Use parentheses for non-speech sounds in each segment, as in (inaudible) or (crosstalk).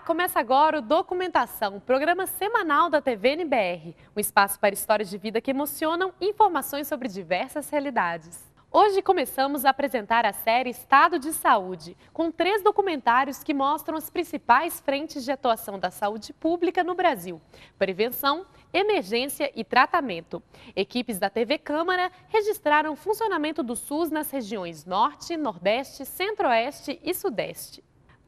Começa agora o Documentação, programa semanal da TV NBR, um espaço para histórias de vida que emocionam informações sobre diversas realidades. Hoje começamos a apresentar a série Estado de Saúde, com três documentários que mostram as principais frentes de atuação da saúde pública no Brasil: prevenção, emergência e tratamento. Equipes da TV Câmara registraram o funcionamento do SUS nas regiões Norte, Nordeste, Centro-Oeste e Sudeste.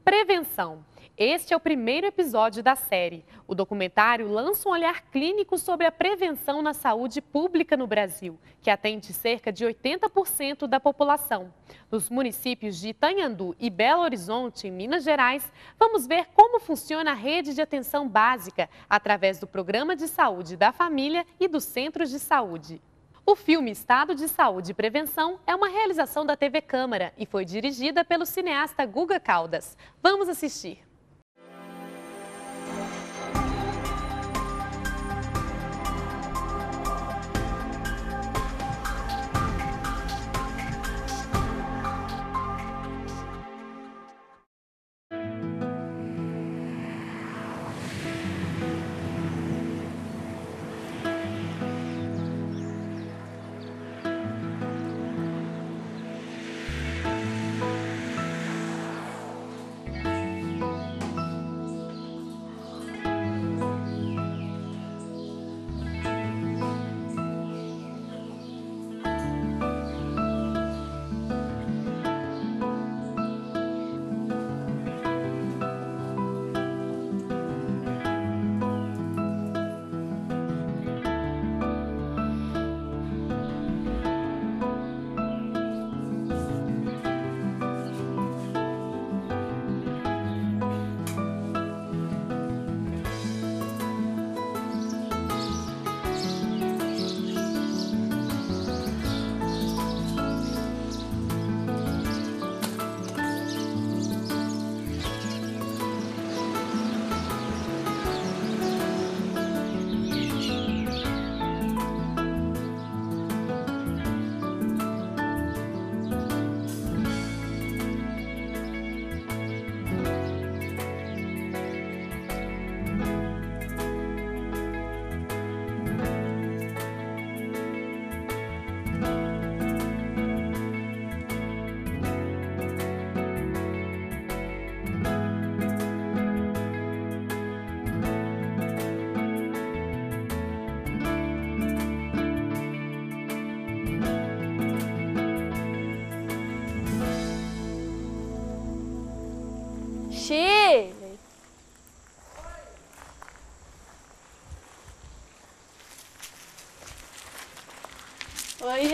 Prevenção. Este é o primeiro episódio da série. O documentário lança um olhar clínico sobre a prevenção na saúde pública no Brasil, que atende cerca de 80% da população. Nos municípios de Itanhandu e Belo Horizonte, em Minas Gerais, vamos ver como funciona a rede de atenção básica através do Programa de Saúde da Família e dos Centros de Saúde. O filme Estado de Saúde e Prevenção é uma realização da TV Câmara e foi dirigida pelo cineasta Guga Caldas. Vamos assistir.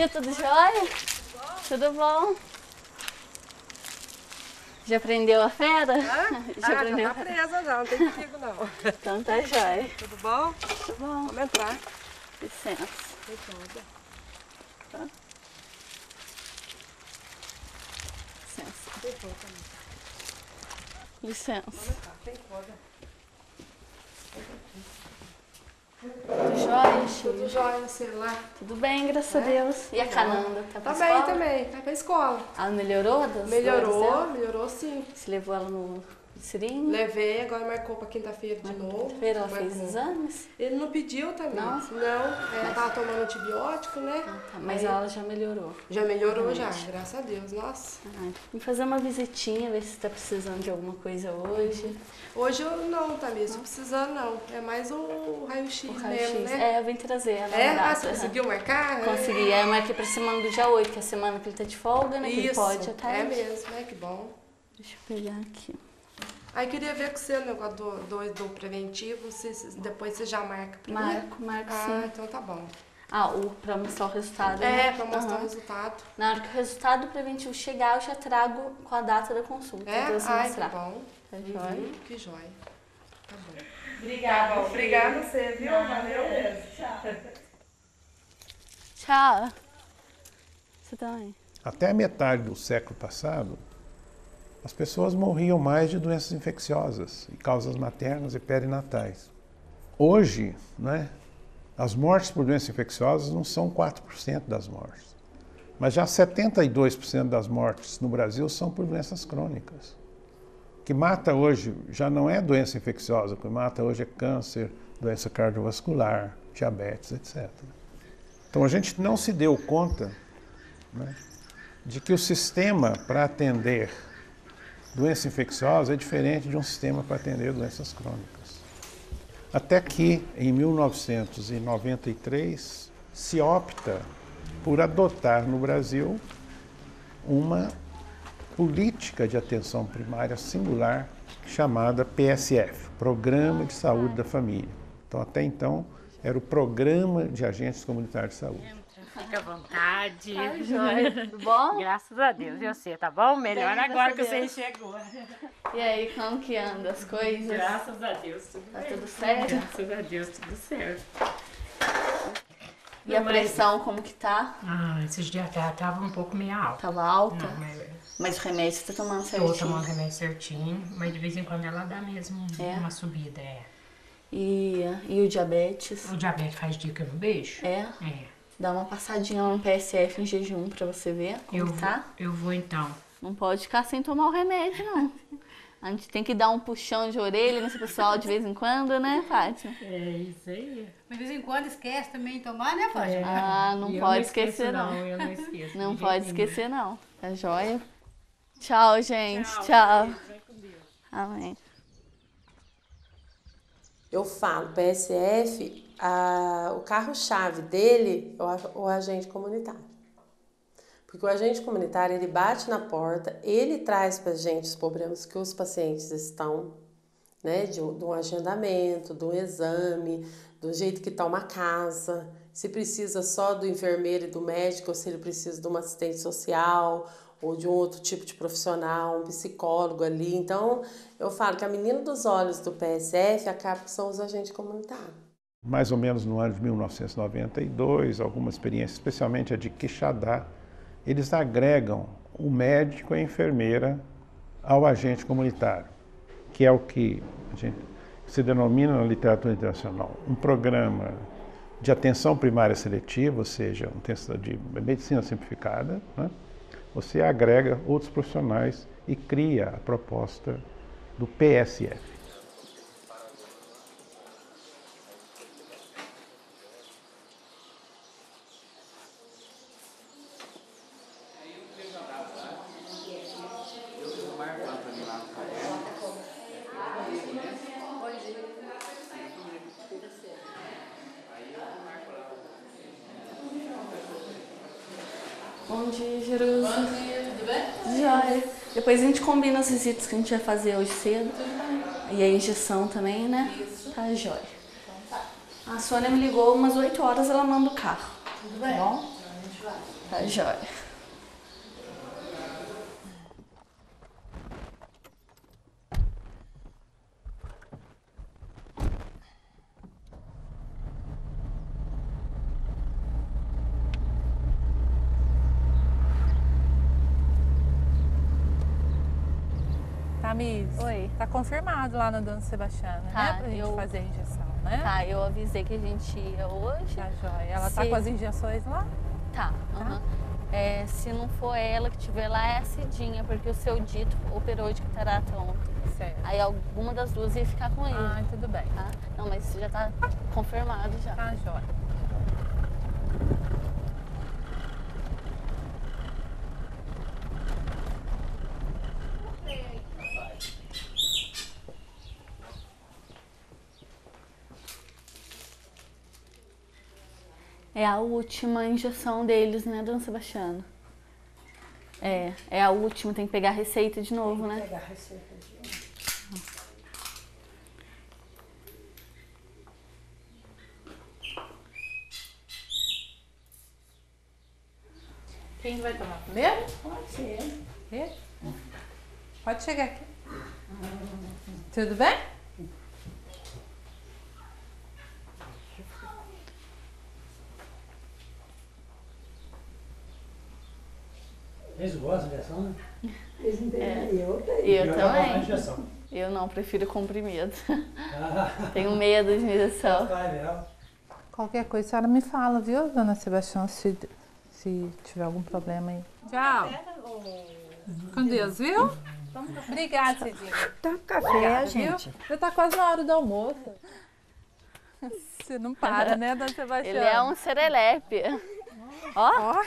Oi, tudo jóia? Tudo bom? Já prendeu a fera? Hã? (laughs) Já ah, prendeu? já tá presa já, não tem perigo não. Então tá jóia. Tudo bom? Tudo bom? Vamos entrar. Licença. Obrigada. Tá. Licença. Também. Licença. Tudo jóia, Tudo jóia, sei lá. Tudo bem, graças a É? Deus. E a Cananda? Tá Tá bem escola? também, tá pra escola. Ela melhorou das Melhorou, melhorou sim. Você levou ela no serinho? Levei, agora marcou pra quinta-feira de novo. Quinta-feira ela fez Marcou. exames? Ele não pediu também. Não? Não, ela tava tomando antibiótico, né? Tá, mas Aí ela já melhorou. Já melhorou já, graças a Deus. Nossa. Ah, Vim fazer uma visitinha, ver se tá precisando de alguma coisa hoje. Hoje eu não, tá mesmo, precisando não. É mais o raio-x O mesmo, né? É, eu vim trazer ela. É? Ah, você conseguiu marcar? É. Consegui. Aí eu marquei pra semana do dia 8, que é a semana que ele tá de folga, né? Que ele Isso, pode à tarde. é mesmo, né? Que bom. Deixa eu pegar aqui. Aí queria ver com você o negócio do, do, do preventivo, se, se- depois você já marca pra mim. Marco, marco Ah, sim. então tá bom. Ah, o, pra mostrar o resultado, É, né? pra mostrar Aham. o resultado. Na hora que o resultado preventivo chegar, eu já trago com a data da consulta. É? você Ai, que mostrar. bom. Tá joia? Uhum, que joia. Tá bom. Obrigada. Obrigada a você, viu? Valeu mesmo. Tchau. Você também. Até a metade do século passado, as pessoas morriam mais de doenças infecciosas e causas maternas e perinatais. Hoje, né, as mortes por doenças infecciosas não são 4% das mortes, mas já 72% das mortes no Brasil são por doenças crônicas. que mata hoje já não é doença infecciosa, o que mata hoje é câncer, doença cardiovascular, diabetes, etc. Então a gente não se deu conta né, de que o sistema para atender doença infecciosa é diferente de um sistema para atender doenças crônicas. Até que, em 1993, se opta por adotar no Brasil uma política de atenção primária singular chamada PSF, Programa de Saúde da Família. Então, até então, era o Programa de Agentes Comunitários de Saúde. Fica à vontade. Ai, joia. Tudo bom? (laughs) Graças a Deus. E você, tá bom? Melhor Bem, agora que você chegou. E aí, como que anda as coisas? Graças a Deus. Tudo Tá bem. tudo certo? Graças a Deus, tudo certo. E a pressão, como que tá? Ah, esses dias tá- tava um pouco meio alta. Tava alta? Não, mas Mas o remédio você tá tomando tô certinho? tomando remédio certinho, mas de vez em quando ela dá mesmo É? uma subida. É. E, e o diabetes? O diabetes faz eu não beijo? É? É. Dá uma passadinha lá no PSF em jejum pra você ver como Eu, que vou, tá. eu vou então. Não pode ficar sem tomar o remédio, não. A gente tem que dar um puxão de orelha nesse pessoal de vez em quando, né, Fátima? É isso aí. Mas de vez em quando esquece também de tomar, né, Fátima? Ah, não E eu pode esqueço, esquecer, não. Eu não esqueço. Não de pode nenhum. esquecer, não. Tá joia? Tchau, gente. Tchau. Amém. Eu falo, PSF, a- o carro-chave dele é o, agente comunitário. Porque o agente comunitário, ele bate na porta, ele traz para a gente os problemas que os pacientes estão, né, de de um agendamento, de um exame, do jeito que está uma casa, se precisa só do enfermeiro e do médico, ou se ele precisa de uma assistente social, ou de um outro tipo de profissional, um psicólogo ali. Então, eu falo que a menina dos olhos do PSF acaba que são os agentes comunitários. Mais ou menos no ano de 1992, alguma experiência, especialmente a de Quixadá, eles agregam o médico e a enfermeira ao agente comunitário, que é o que a gente se denomina na literatura internacional um programa de atenção primária seletiva, ou seja, um texto de medicina simplificada. Né? Você agrega outros profissionais e cria a proposta do PSF. Bom dia, Jerusa. Bom dia, tudo bem? Joia. Depois a gente as visitas que a gente vai fazer hoje cedo. E a injeção também, né? Isso. Tá joia. A Sônia me ligou umas 8 horas, ela manda o carro. Tudo bem? Tá bom? Tá joia. Tamis, Oi. tá confirmado lá na Dona Sebastiana, Tá, né? Pra gente eu- fazer a injeção, né? Tá, eu avisei que a gente ia hoje. Tá joia. Ela tá Se- com as injeções lá? Tá. aham. É, se não for ela que tiver lá, é a Cidinha, porque o seu dito operou de catarata ontem. Certo. Aí alguma das duas ia ficar com ele. Ah, tudo bem. Tá? Não, mas isso já tá confirmado já. Tá joia. É a última injeção deles, né, Dona Sebastiana? É, é a última, tem que pegar a receita de novo, né? Pegar a receita de Quem vai tomar primeiro? Pode ser. Pode chegar aqui. Tudo bem? Eles gostam de injeção, né? É. Eu Eu gosto de também. Eu não, prefiro comprimido. Ah, Tenho medo de injeção. vai mesmo. Qualquer coisa a senhora me fala, viu, dona Sebastião, se, se tiver algum problema aí. Tchau. Com Deus, viu? Obrigada, Cidinha. Tá café, Obrigada, gente. viu? Já tá quase na hora do almoço. Você não para, né, Dona Sebastião? Ele é um serelepe. Ó. Ó.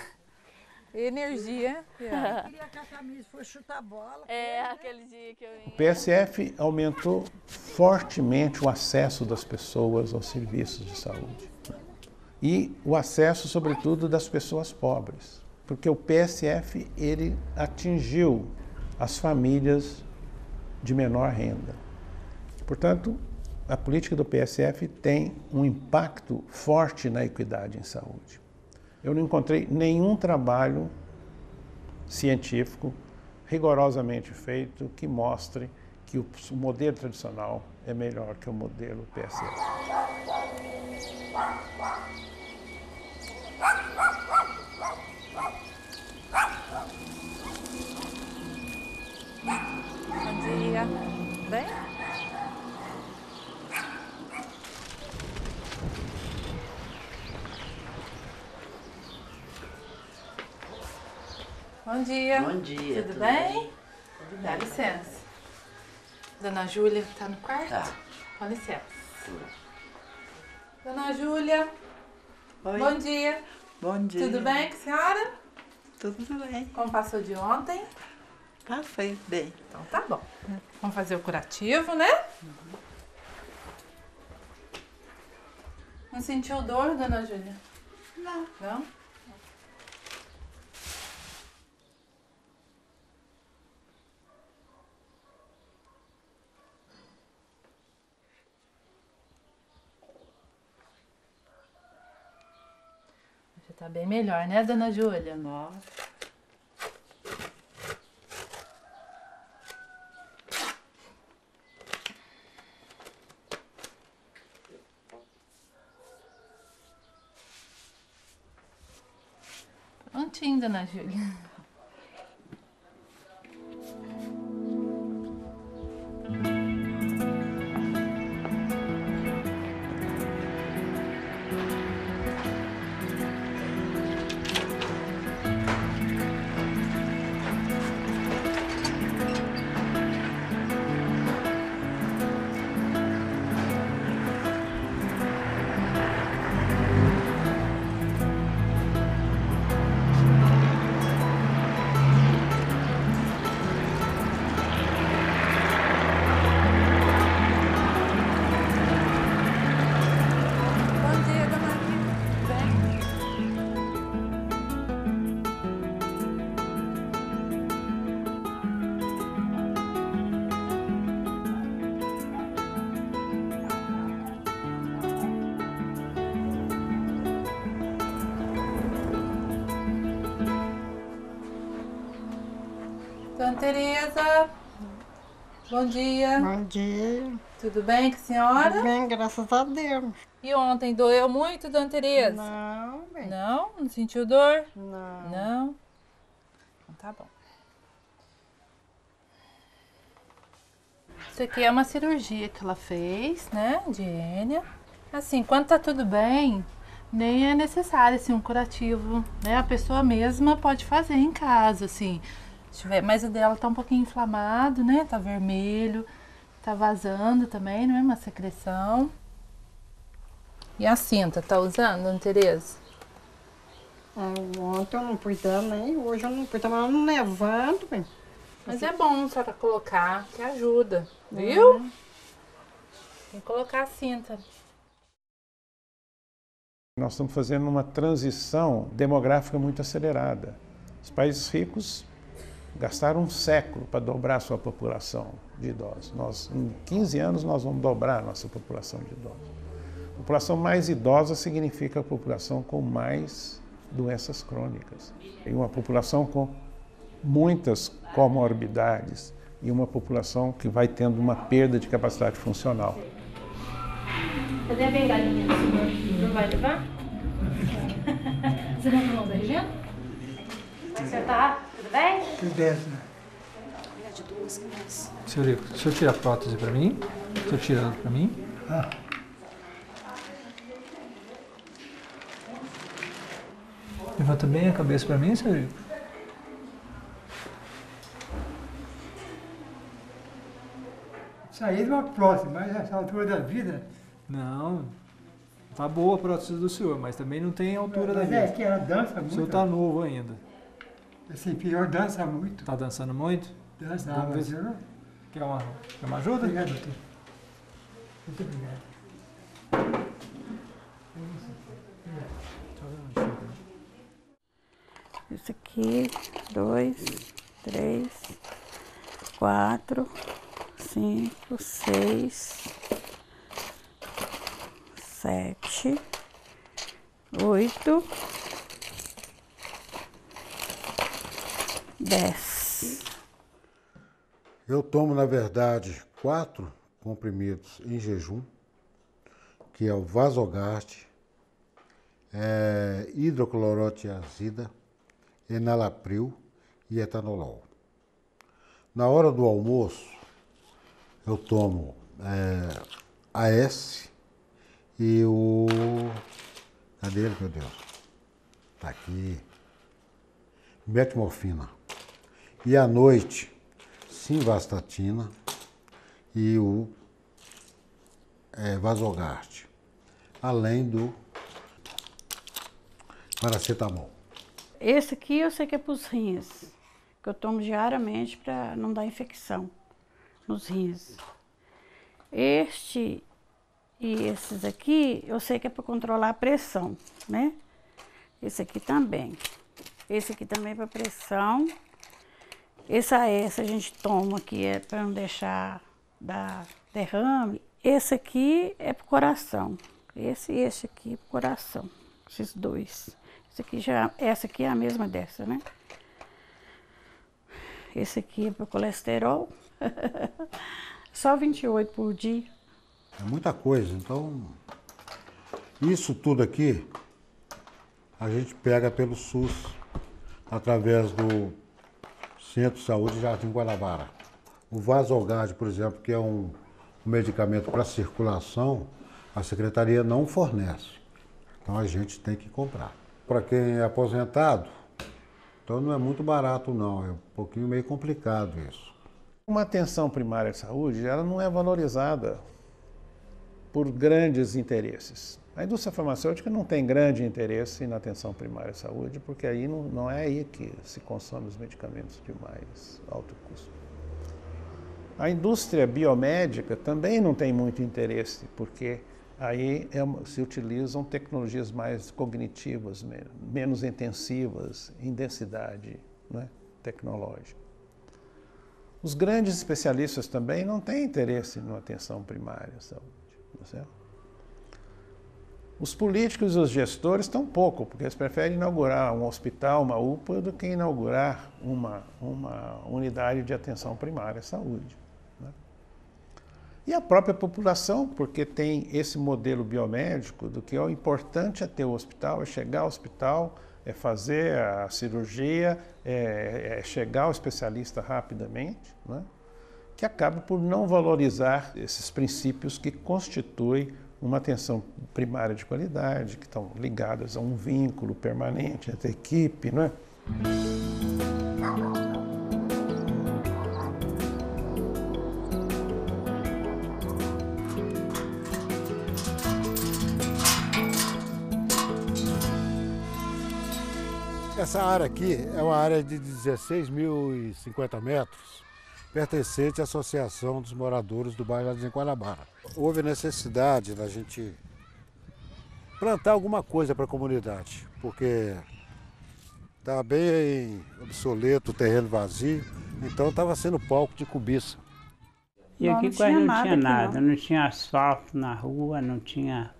Energia. Eu queria que a camisa fosse chutar bola. É, aquele dia que eu. O PSF aumentou fortemente o acesso das pessoas aos serviços de saúde. né? E o acesso, sobretudo, das pessoas pobres. Porque o PSF ele atingiu as famílias de menor renda. Portanto, a política do PSF tem um impacto forte na equidade em saúde. Eu não encontrei nenhum trabalho científico rigorosamente feito que mostre que o modelo tradicional é melhor que o modelo PSF. Bom dia. Bem? Bom dia. Bom dia, Tudo, tudo bem? Dá licença. Dona Júlia tá no quarto? Tá. Com licença. Dona Júlia. Oi. Bom dia. Bom dia. Tudo bem com a senhora? Tudo bem. Como passou de ontem? Tá, foi bem. Então tá bom. Vamos fazer o curativo, né? Não sentiu dor, dona Júlia? Não. Não? Já tá bem melhor, né, dona Júlia? Nossa. Prontinho, dona Júlia. Tereza. Bom dia. Bom dia. Tudo bem com a senhora? Tudo bem, graças a Deus. E ontem doeu muito, Dona Tereza? Não, bem. Não? Não sentiu dor? Não. Não? Então tá bom. Isso aqui é uma cirurgia que ela fez, né, de hérnia. Assim, quando tá tudo bem, nem é necessário, assim, um curativo, né? A pessoa mesma pode fazer em casa, assim. Se tiver, mas o dela tá um pouquinho inflamado, né? Tá vermelho, tá vazando também, não é uma secreção. E a cinta, tá usando, Dona Tereza? Ah, Ontem eu não pus dela, nem hoje eu não pus, mas eu não levanto, bem. Mas é bom a senhora colocar, que ajuda, viu? Tem que colocar a cinta. Nós estamos fazendo uma transição demográfica muito acelerada. Os países ricos gastaram um século para dobrar a sua população de idosos. Nós, em 15 anos, nós vamos dobrar a nossa população de idosos. População mais idosa significa a população com mais doenças crônicas. E uma população com muitas comorbidades e uma população que vai tendo uma perda de capacidade funcional. Cadê a bengalinha do senhor? Não vai levar? (laughs) Você não tomou da regina? Você tá? Tudo bem? Tudo bem. Senhor, o senhor tira a prótese para mim? O senhor tirando para mim? Ah. Levanta bem a cabeça para mim, senhor. Saí de uma próxima, mas nessa altura da vida. Não. Tá boa a prótese do senhor, mas também não tem altura da Mas vida. é que ela dança O muito. senhor tá novo ainda. Esse pior dança muito. Tá dançando muito? Dança, mas ver. eu não. Quer uma, quer uma ajuda? Obrigado, doutor. Muito obrigado. Isso aqui, dois, três, quatro, cinco, seis, sete, oito, dez. Eu tomo, na verdade, quatro comprimidos em jejum, que é o Vasogast, é, hidroclorotiazida, enalapril e etanolol. Na hora do almoço, eu tomo é, AS e o. Cadê ele, meu Deus? Tá aqui. Metmorfina. E à noite, simvastatina e o é. Além do paracetamol. Esse aqui eu sei que é para os rins, que eu tomo diariamente para não dar infecção nos rins. Este e esses aqui, eu sei que é para controlar a pressão, né? Esse aqui também. Esse aqui também é para pressão. Esse AS a gente toma aqui é para não deixar dar derrame. Esse aqui é para o coração. Esse e esse aqui é para o coração. Esses dois. Esse aqui já, essa aqui é a mesma dessa, né? Esse aqui é para o colesterol. (laughs) Só 28 por dia. É muita coisa. Então, isso tudo aqui a gente pega pelo SUS, através do Centro de Saúde Jardim Guanabara. O Vasogard, por exemplo, que é um medicamento para circulação, a secretaria não fornece. Então a gente tem que comprar. Para quem é aposentado, então não é muito barato não, é um pouquinho meio complicado isso. Uma atenção primária de saúde, ela não é valorizada por grandes interesses. A indústria farmacêutica não tem grande interesse na atenção primária de saúde, porque aí não, não é aí que se consome os medicamentos de mais alto custo. A indústria biomédica também não tem muito interesse, porque aí é se utilizam tecnologias mais cognitivas, menos intensivas em densidade né, tecnológica. Os grandes especialistas também não têm interesse na atenção primária à saúde. É certo? Os políticos e os gestores estão pouco, porque eles preferem inaugurar um hospital, uma UPA, do que inaugurar uma, uma unidade de atenção primária à saúde. Né? E a própria população, porque tem esse modelo biomédico do que o importante é ter o hospital, é chegar ao hospital, é fazer a cirurgia, é, é chegar ao especialista rapidamente, né? que acaba por não valorizar esses princípios que constituem uma atenção primária de qualidade, que estão ligadas a um vínculo permanente entre a equipe, não é? Essa área aqui é uma área de 16.050 metros, pertencente à Associação dos Moradores do bairro de Guanabara. Houve necessidade da gente plantar alguma coisa para a comunidade, porque estava bem obsoleto, o terreno vazio, então estava sendo palco de cobiça. E aqui quase não tinha nada, não. não tinha asfalto na rua, não tinha,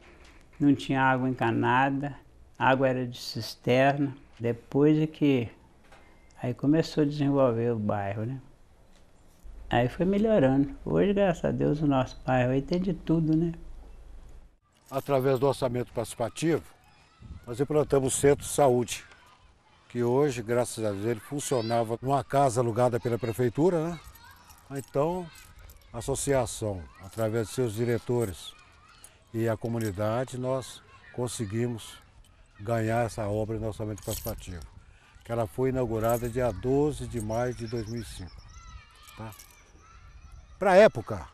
não tinha água encanada, a água era de cisterna. Depois é que aí começou a desenvolver o bairro, né? Aí foi melhorando. Hoje, graças a Deus, o nosso bairro aí tem de tudo, né? Através do orçamento participativo, nós implantamos o centro de saúde, que hoje, graças a Deus, ele funcionava numa casa alugada pela prefeitura, né? Então, a associação, através de seus diretores e a comunidade, nós conseguimos ganhar essa obra no orçamento participativo, que ela foi inaugurada dia 12 de maio de 2005. Tá? Para a época,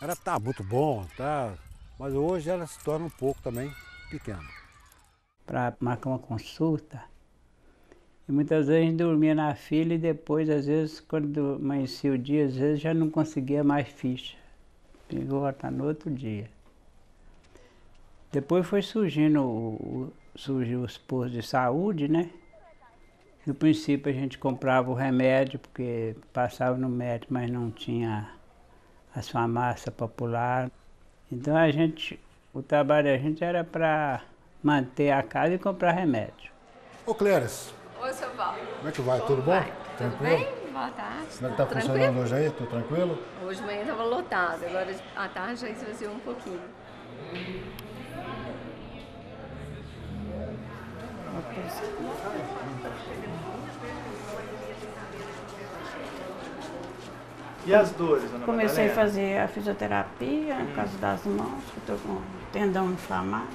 Ela tá muito bom, tá, mas hoje ela se torna um pouco também pequena. Para marcar uma consulta, e muitas vezes a gente dormia na fila e depois, às vezes, quando amanhecia o dia, às vezes já não conseguia mais ficha. Pegou até no outro dia. Depois foi surgindo, o, surgiu os postos de saúde, né? No princípio a gente comprava o remédio, porque passava no médico, mas não tinha as farmácias populares. Então a gente, o trabalho da gente era para manter a casa e comprar remédio. Ô Cléris. Oi, seu Paulo. Como é que vai? Tudo bom? Vai. Tranquilo? Tudo bem? Boa tarde. Como é que tá Tranquilo? funcionando hoje aí? Tudo tranquilo? Hoje de manhã estava lotado, agora à tarde já esvaziou um pouquinho. E as dores, Ana Comecei a Madalena? fazer a fisioterapia por causa das mãos, que eu tô com tendão inflamado.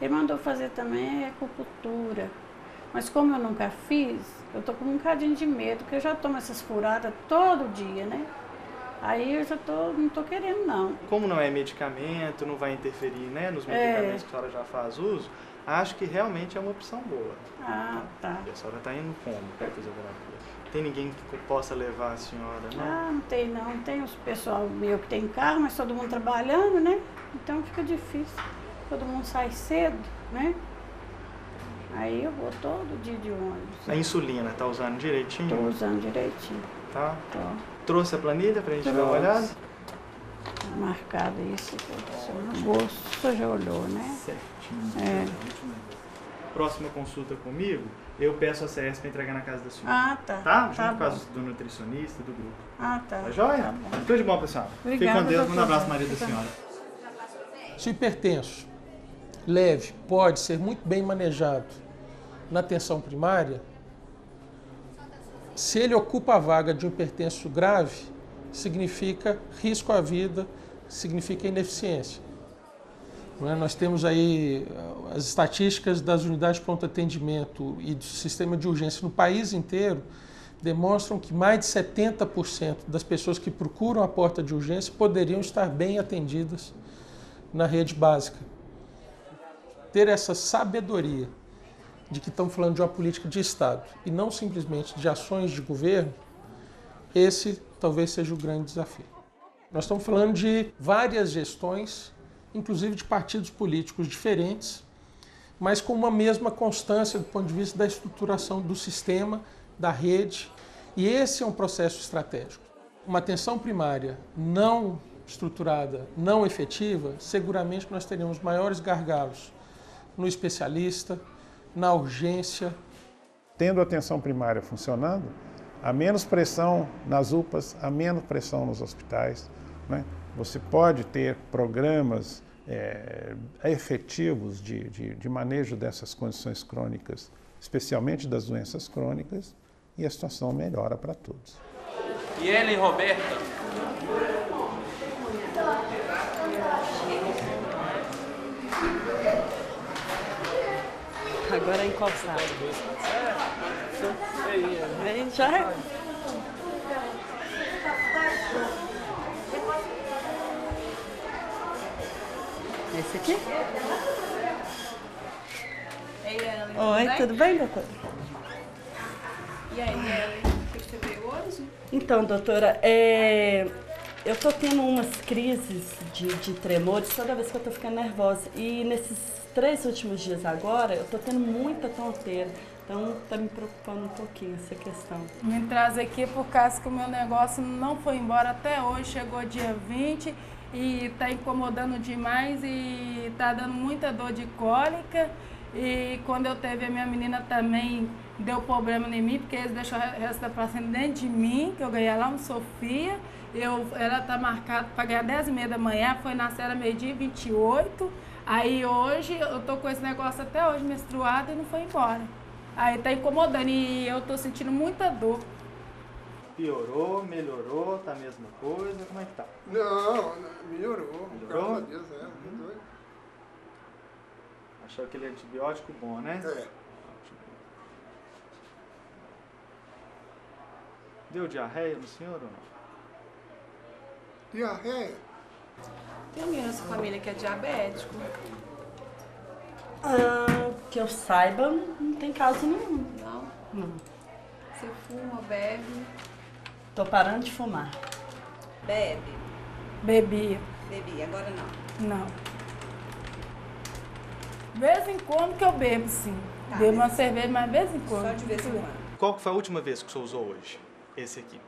Ele mandou fazer também acupuntura. Mas como eu nunca fiz, eu tô com um bocadinho de medo, porque eu já tomo essas furadas todo dia, né? Aí eu já tô, não tô querendo não. Como não é medicamento, não vai interferir né, nos É. medicamentos que a senhora já faz uso, acho que realmente é uma opção boa. Ah, tá. E a senhora está indo como para a fisioterapia? Tem ninguém que possa levar a senhora, não? Ah, não tem não. Tem os pessoal meu que tem carro, mas todo mundo trabalhando, né? Então fica difícil. Todo mundo sai cedo, né? Aí eu vou todo dia de ônibus. A insulina, tá usando direitinho? Tô usando direitinho. Tá? Tô. Trouxe a planilha pra gente dar uma Trouxe. olhada? Tá marcado isso aqui. No bolso, você já olhou, né? Certinho. É. Próxima consulta comigo, eu peço a CS para entregar na casa da senhora. Ah, tá. Tá? Junto Tá com bom. do nutricionista, do grupo. Ah, tá. Tá joia? Tá bom. Tudo de bom, pessoal. Fique Obrigada, com Deus. Um abraço, Maria da Senhora. Se o hipertenso leve pode ser muito bem manejado na atenção primária, se ele ocupa a vaga de um hipertenso grave, significa risco à vida, significa ineficiência. Não é? Nós temos aí ah, as estatísticas das unidades de pronto atendimento e do sistema de urgência no país inteiro demonstram que mais de 70% das pessoas que procuram a porta de urgência poderiam estar bem atendidas na rede básica. Ter essa sabedoria de que estamos falando de uma política de Estado e não simplesmente de ações de governo, esse talvez seja o grande desafio. Nós estamos falando de várias gestões, inclusive de partidos políticos diferentes, mas com uma mesma constância do ponto de vista da estruturação do sistema, da rede, e esse é um processo estratégico. Uma atenção primária não estruturada, não efetiva, seguramente nós teríamos maiores gargalos no especialista, na urgência. Tendo a atenção primária funcionando, há menos pressão nas UPAs, há menos pressão nos hospitais. Né? Você pode ter programas é, efetivos de, de, de manejo dessas condições crônicas, especialmente das doenças crônicas, e a situação melhora para todos. E Ellen Roberta? Agora é encostado. Aí já Esse aqui? Oi, tudo bem, doutora? E aí, Ellen, o que você veio hoje? Então, doutora, é, eu tô tendo umas crises de, de tremores toda vez que eu tô ficando nervosa. E nesses três últimos dias agora, eu tô tendo muita tonteira. Então, tá me preocupando um pouquinho essa questão. Me traz aqui por causa que o meu negócio não foi embora até hoje, chegou dia 20 e tá incomodando demais e tá dando muita dor de cólica. E quando eu teve a minha menina também deu problema em mim, porque eles deixaram o resto da placenta dentro de mim, que eu ganhei lá no Sofia. Eu, ela tá marcada para ganhar 10 e meia da manhã, foi nascer era meio-dia e 28. Aí hoje eu tô com esse negócio até hoje menstruada e não foi embora. Aí tá incomodando e eu tô sentindo muita dor. Piorou, melhorou, tá a mesma coisa? Como é que tá? Não, não, melhorou. Melhorou? Graças a Deus, é. doido. Achou aquele antibiótico bom, né? É. Deu diarreia no senhor ou não? Diarreia? Tem alguém na sua família que é diabético? Ah, que eu saiba, não tem caso nenhum. Não? Não. Você fuma, bebe? Tô parando de fumar. Bebe? Bebia. Bebi, agora não. Não. De vez em quando que eu bebo, sim. Tá, bebo uma cerveja, mas de vez em quando. Só de vez em quando. Qual que foi a última vez que o senhor usou hoje? Esse aqui.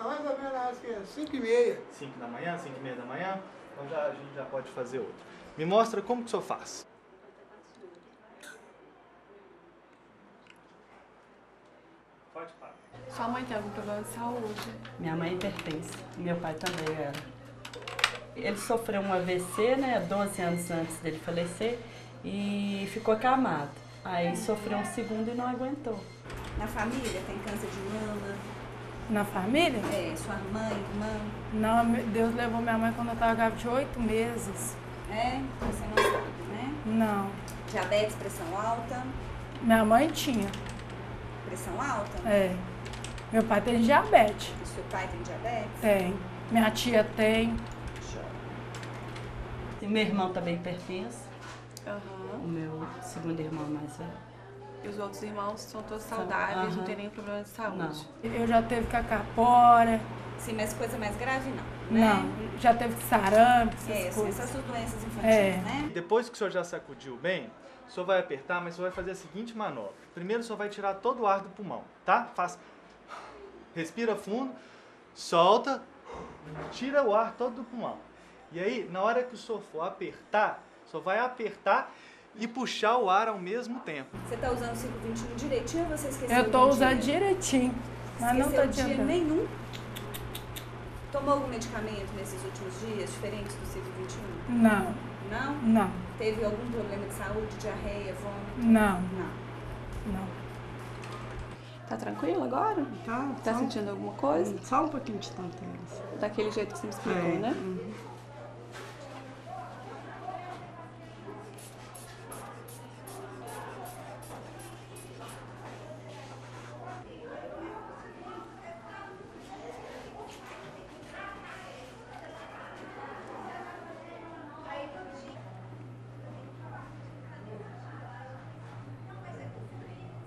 Ah, mais ou menos, acho que é 5 e meia. 5 da manhã, 5 e meia da manhã? Então já, a gente já pode fazer outro. Me mostra como que o senhor faz. Pode parar. Sua mãe tem algum problema de saúde? Minha mãe pertence, meu pai também era. Ele sofreu um AVC, né, 12 anos antes dele falecer, e ficou acamado. Aí sofreu um segundo e não aguentou. Na família tem câncer de mama? Na família? É, sua mãe, irmã? Não, Deus levou minha mãe quando eu estava grávida de oito meses. É? Você não sabe, né? Não. Diabetes, pressão alta? Minha mãe tinha. Pressão alta? É. Meu pai tem diabetes. E seu pai tem diabetes? Tem. Minha tia tem. E meu irmão também pertence. Aham. O meu segundo irmão mais velho. E os outros irmãos são todos saudáveis, não Aham. tem nenhum problema de saúde? Não. Eu já teve cacapora. Sim, mas coisa mais grave não, Não. né? Já teve sarampo, essas É, coisas. essas doenças infantis, É. né? Depois que o senhor já sacudiu bem, o senhor vai apertar, mas o senhor vai fazer a seguinte manobra. Primeiro o senhor vai tirar todo o ar do pulmão, tá? Faz. Respira fundo, solta, tira o ar todo do pulmão. E aí, na hora que o senhor for apertar, senhor vai apertar e puxar o ar ao mesmo tempo. Você tá usando o 521 direitinho ou você esqueceu Eu tô algum usando direitinho. Mas não tá Esqueceu dia adiantando. nenhum? Tomou algum medicamento nesses últimos dias, diferentes do 521? Não. Não? Não. Teve algum problema de saúde, diarreia, vômito? Não. Não. Não. Tá tranquilo agora? Tá. Tá sentindo alguma coisa? Só um pouquinho de tonteira. Daquele jeito que você me explicou, É, né? uhum.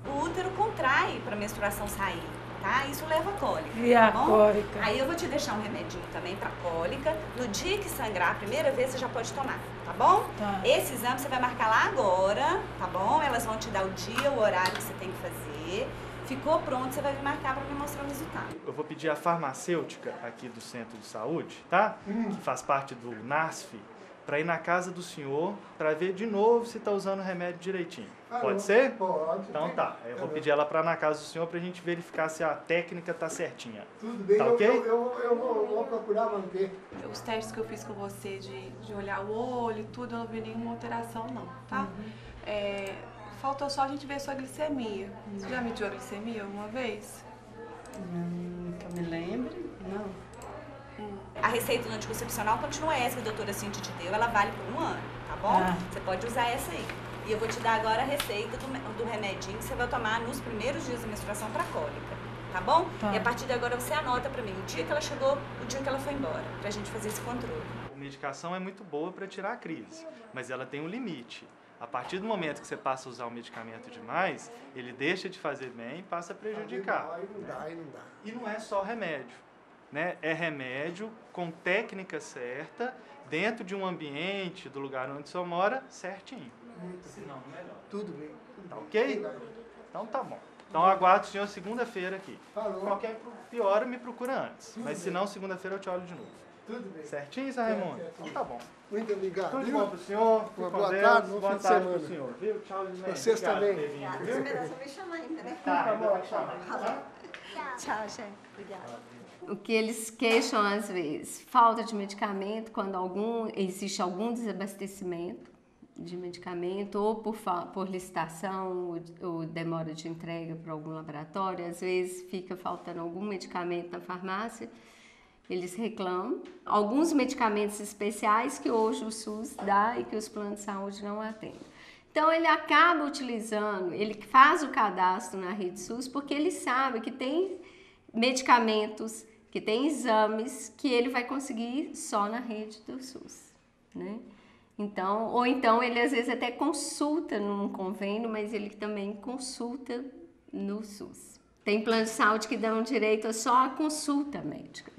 O útero contrai para a menstruação sair, tá? Isso leva a cólica. E a tá bom? cólica? Aí eu vou te deixar um remedinho também para cólica. No dia que sangrar a primeira vez, você já pode tomar, tá bom? Tá. Esse exame você vai marcar lá agora, tá bom? Elas vão te dar o dia, o horário que você tem que fazer. Ficou pronto, você vai me marcar para me mostrar o resultado. Eu vou pedir a farmacêutica aqui do centro de saúde, tá? Que faz parte do NASF, para ir na casa do senhor para ver de novo se está usando o remédio direitinho. Ah, Pode não. ser? Pode. Então tá. Eu vou pedir ela para na casa do senhor para a gente verificar se a técnica tá certinha. Tudo bem, Tá eu, ok? eu, eu, eu vou, vou procurar manter. Os testes que eu fiz com você de, de olhar o olho e tudo, eu não vi nenhuma alteração não, tá? É, faltou só a gente ver sua glicemia. Você já mediu a glicemia alguma vez? Hum, que eu me lembre, não. A receita do anticoncepcional continua essa que a doutora Cintia te deu, ela vale por um ano, tá bom? Ah. Você pode usar essa aí. E eu vou te dar agora a receita do, do remedinho que você vai tomar nos primeiros dias da menstruação para cólica, tá bom? Tá. E a partir de agora você anota pra mim o dia que ela chegou, o dia que ela foi embora, pra gente fazer esse controle. A medicação é muito boa para tirar a crise, mas ela tem um limite. A partir do momento que você passa a usar o medicamento demais, ele deixa de fazer bem e passa a prejudicar. Aí não dá, aí não dá. E não é só remédio, né? É remédio com técnica certa, dentro de um ambiente do lugar onde você mora, certinho. Muito Senão, melhor. Tudo bem. tudo Tá ok? Obrigado. Então tá bom. Então eu aguardo o senhor segunda-feira aqui. Falou. Qualquer piora me procura antes. Tudo Mas se não, segunda-feira eu te olho de novo. Tudo bem. Certinho, Zé Raimundo? Certo, Então tá bom. Muito obrigado. Tudo de bom pro senhor. Uma boa Deus. tarde, bom boa fim de tarde semana. pro senhor. Viu? Tchau, Gisele. Vocês também. Obrigada. Esperança, me chamar ainda, né? Tá, vai chamar. tá? Tchau, gente. Obrigada. O que eles queixam às vezes, falta de medicamento, quando algum existe algum desabastecimento de medicamento, ou por, por licitação, ou, ou demora de entrega para algum laboratório, às vezes fica faltando algum medicamento na farmácia, eles reclamam. Alguns medicamentos especiais que hoje o SUS dá e que os planos de saúde não atendem. Então ele acaba utilizando, ele faz o cadastro na rede SUS porque ele sabe que tem medicamentos que tem exames que ele vai conseguir só na rede do SUS, né? Então, ou então ele às vezes até consulta num convênio, mas ele também consulta no SUS. Tem planos de saúde que dão direito só a consulta médica.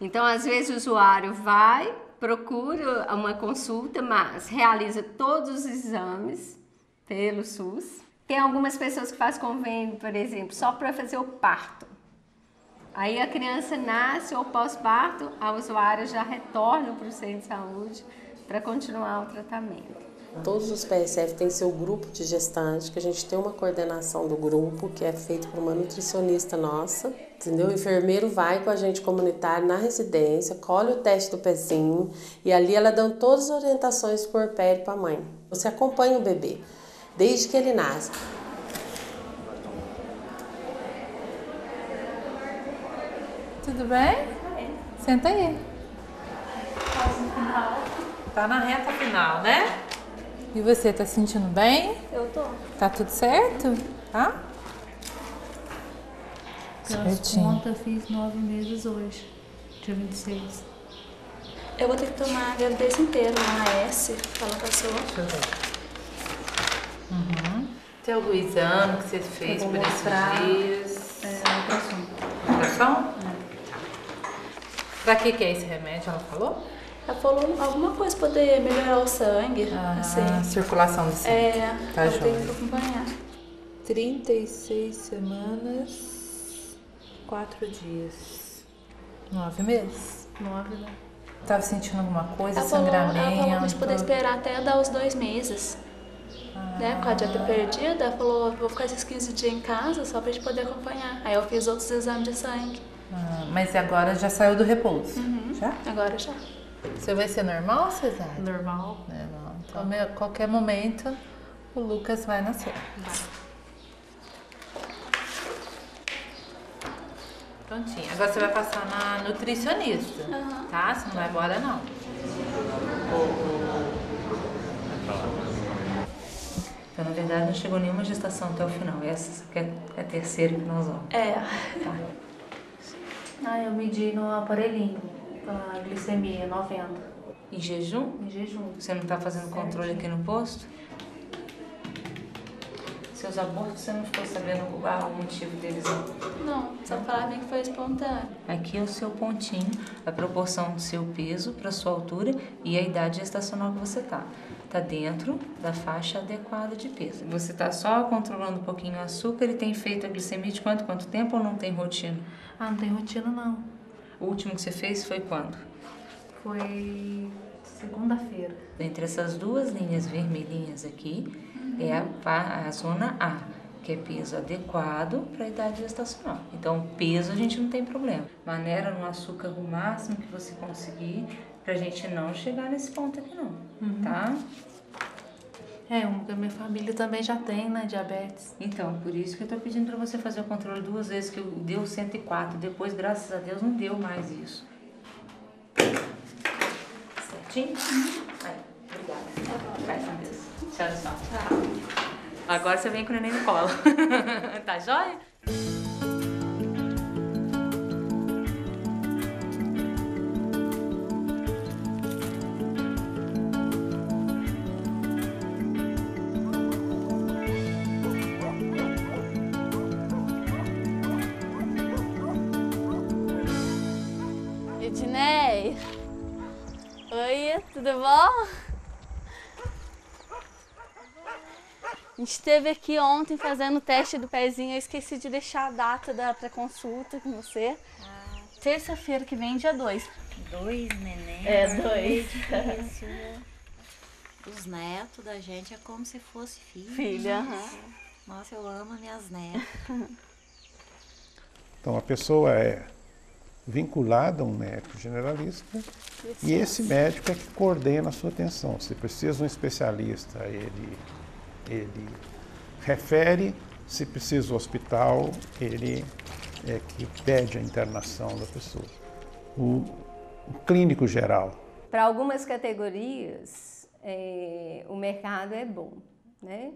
Então, às vezes o usuário vai, procura uma consulta, mas realiza todos os exames pelo SUS. Tem algumas pessoas que fazem convênio, por exemplo, só para fazer o parto. Aí a criança nasce ou pós-parto, a usuária já retorna para o centro de saúde para continuar o tratamento. Todos os PSF têm seu grupo de gestante, que a gente tem uma coordenação do grupo, que é feito por uma nutricionista nossa, entendeu? O enfermeiro vai com a gente comunitário na residência, colhe o teste do pezinho e ali ela dá todas as orientações por pé para a mãe. Você acompanha o bebê desde que ele nasce. Tudo bem? Senta aí. Tá na reta final, né? E você, tá se sentindo bem? Eu tô. Tá tudo certo? Tá? Pelas Certinho. contas, fiz nove meses hoje, dia 26. Eu vou ter que tomar a gravidez inteira na AS, fala com a sua. Uhum. Tem algum exame que você fez Eu por vou esses mostrar, dias? É, ultrassom. Ultrassom? Pra que, que é esse remédio? Ela falou? Ela falou alguma coisa pra poder melhorar o sangue, Ah, assim. circulação de sangue. É, Tá eu tenho que acompanhar. 36 semanas, 4 dias. 9 meses? Nove, né? Tava sentindo alguma coisa, Ela falou, ela sangramento? falou pra gente poder esperar até dar os dois meses. Né, por causa de eu ter perdido, ela falou, vou ficar esses 15 dias em casa só pra gente poder acompanhar. Aí eu fiz outros exames de sangue. Ah, mas agora já saiu do repouso? Já? Agora já. Você vai ser normal ou cesárea? Normal. Normal. Então, a qualquer momento, o Lucas vai nascer. Prontinho. Agora você vai passar na nutricionista, tá? Você não vai embora, não. Então, na verdade, não chegou nenhuma gestação até o final. Essa é é a terceira que nós vamos. É. Tá. Ah, eu medi no aparelhinho, a glicemia 90. Em jejum? Em jejum. Você não tá fazendo controle aqui no posto? Seus abortos, você não ficou sabendo o, ah, o motivo deles, não? Não, só falaram bem que foi espontâneo. Aqui é o seu pontinho, a proporção do seu peso para sua altura e a idade gestacional que você tá. Tá dentro da faixa adequada de peso. Você tá só controlando um pouquinho o açúcar e tem feito a glicemia de quanto, quanto tempo ou não tem rotina? Ah, não tem rotina não. O último que você fez foi quando? Foi segunda-feira. Entre essas duas linhas vermelhinhas aqui é a, a zona A, que é peso adequado para a idade gestacional. Então, peso a gente não tem problema. Maneira no açúcar o máximo que você conseguir pra gente não chegar nesse ponto aqui não, tá? É, a minha família também já tem, né, diabetes. Então, por isso que eu tô pedindo para você fazer o controle duas vezes, que eu- deu 104. Depois, graças a Deus, não deu mais isso. Certinho? Aí, obrigada. Vai com Deus. Tchau, tchau. Agora você vem com o neném no colo. (laughs) tá jóia? Tudo bom? A gente esteve aqui ontem fazendo o teste do pezinho. Eu esqueci de deixar a data da pré-consulta com você. Terça-feira que vem, dia 2. Dois neném. É, dois. (laughs) Os netos da gente é como se fosse filho. Filha, Nossa. Nossa, eu amo minhas netas. Então a pessoa é vinculada a um médico generalista e esse médico é que coordena a sua atenção. Se precisa um especialista, ele, ele refere, se precisa do hospital, ele é que pede a internação da pessoa. O, o clínico geral, Para algumas categorias, eh, o mercado é bom, né?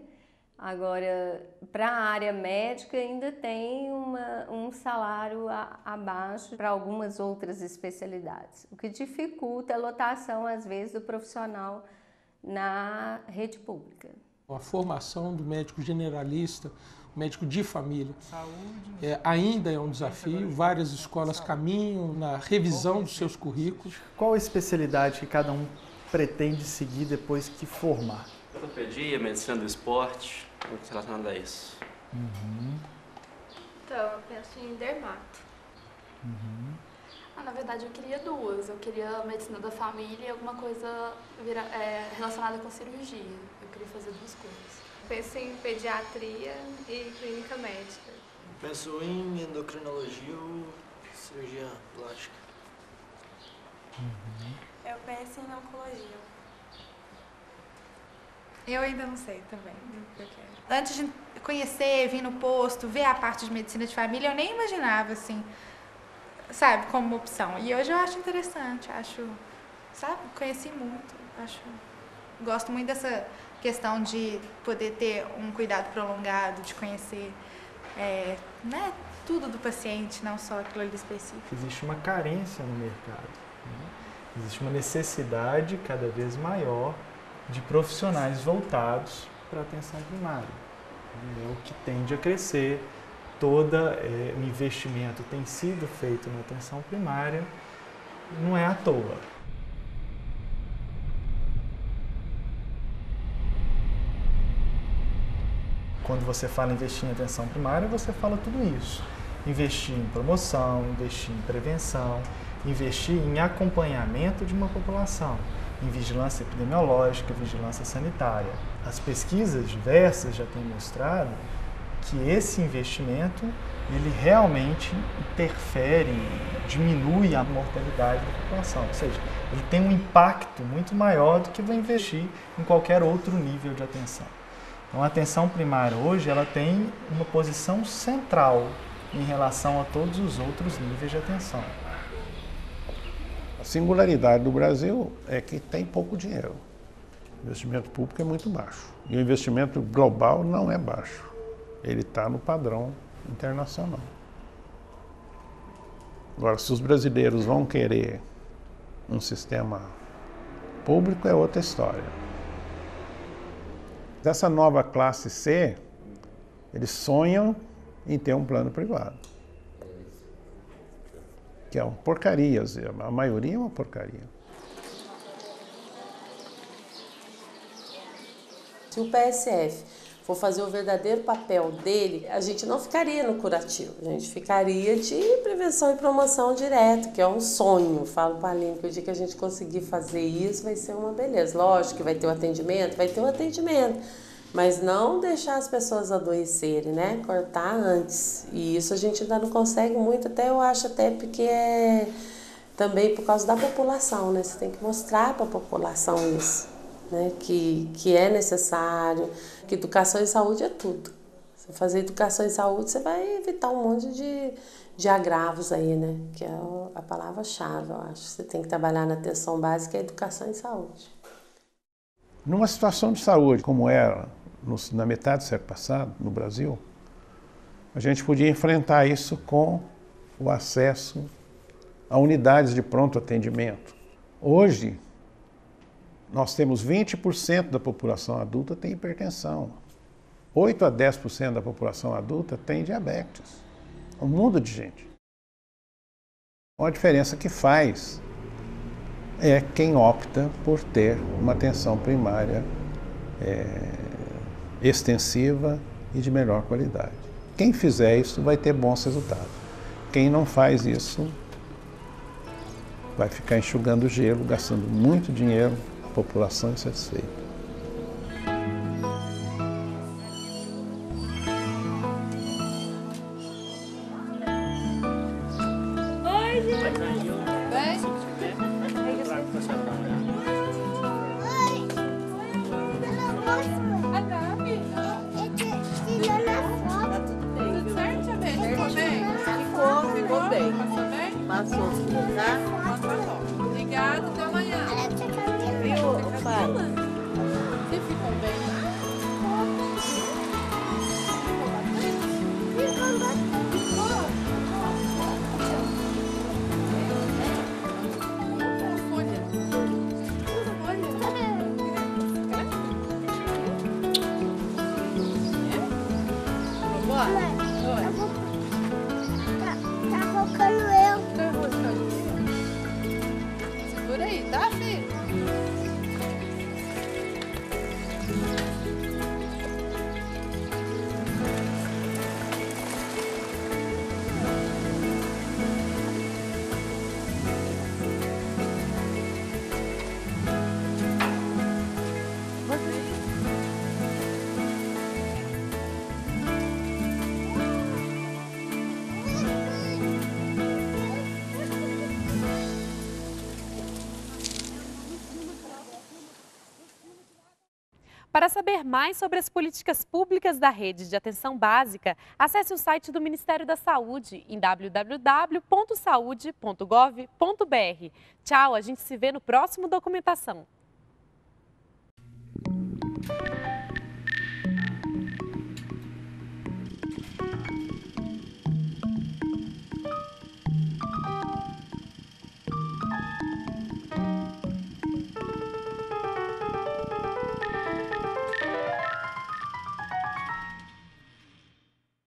Agora, para a área médica, ainda tem uma, um salário a, abaixo para algumas outras especialidades, o que dificulta a lotação, às vezes, do profissional na rede pública. A formação do médico generalista, médico de família, é, ainda é um desafio. Várias escolas caminham na revisão dos seus currículos. Qual a especialidade que cada um pretende seguir depois que formar? Ortopedia, medicina do esporte, muito relacionado a isso. Uhum. Então, eu penso em dermato. Uhum. Ah, na verdade, eu queria duas. Eu queria medicina da família e alguma coisa vira, é, relacionada com cirurgia. Eu queria fazer duas coisas. Penso em pediatria e clínica médica. Penso em endocrinologia ou cirurgia plástica. Uhum. Eu penso em oncologia. Eu ainda não sei também o que eu quero. Antes de conhecer, vir no posto, ver a parte de medicina de família, eu nem imaginava, assim, sabe, como uma opção. E hoje eu acho interessante, acho, sabe, conheci muito, acho, gosto muito dessa questão de poder ter um cuidado prolongado, de conhecer, é, né, tudo do paciente, não só aquilo ali específico. Existe uma carência no mercado, né? existe uma necessidade cada vez maior de profissionais voltados para a atenção primária. É o que tende a crescer, todo é, o investimento tem sido feito na atenção primária, não é à toa. Quando você fala investir em atenção primária, você fala tudo isso. Investir em promoção, investir em prevenção, investir em acompanhamento de uma população em vigilância epidemiológica, vigilância sanitária. As pesquisas diversas já têm mostrado que esse investimento ele realmente interfere, diminui a mortalidade da população, ou seja, ele tem um impacto muito maior do que vai investir em qualquer outro nível de atenção. Então, a atenção primária hoje ela tem uma posição central em relação a todos os outros níveis de atenção. Singularidade do Brasil é que tem pouco dinheiro. O investimento público é muito baixo. E o investimento global não é baixo. Ele está no padrão internacional. Agora, se os brasileiros vão querer um sistema público, é outra história. Dessa nova classe C, eles sonham em ter um plano privado que é uma porcaria, a maioria é uma porcaria. Se o PSF for fazer o verdadeiro papel dele, a gente não ficaria no curativo, a gente ficaria de prevenção e promoção direto, que é um sonho. Falo para a Aline que o dia que a gente conseguir fazer isso vai ser uma beleza. Lógico que vai ter o um atendimento, vai ter o um atendimento mas não deixar as pessoas adoecerem, né? Cortar antes. E isso a gente ainda não consegue muito, até eu acho até porque é também por causa da população, né? Você tem que mostrar para a população isso, né? Que, que é necessário, que educação e saúde é tudo. Você fazer educação e saúde, você vai evitar um monte de, de agravos aí, né? Que é a palavra-chave, eu acho. Você tem que trabalhar na atenção básica, educação e saúde. Numa situação de saúde como era na metade do século passado, no Brasil, a gente podia enfrentar isso com o acesso a unidades de pronto atendimento. Hoje, nós temos 20% da população adulta tem hipertensão. 8 a 10% da população adulta tem diabetes. Um mundo de gente. A diferença que faz é quem opta por ter uma atenção primária é, extensiva e de melhor qualidade. Quem fizer isso vai ter bons resultados. Quem não faz isso vai ficar enxugando gelo, gastando muito dinheiro, população insatisfeita. 对 Para saber mais sobre as políticas públicas da rede de atenção básica, acesse o site do Ministério da Saúde em www.saude.gov.br. Tchau, a gente se vê no próximo documentação.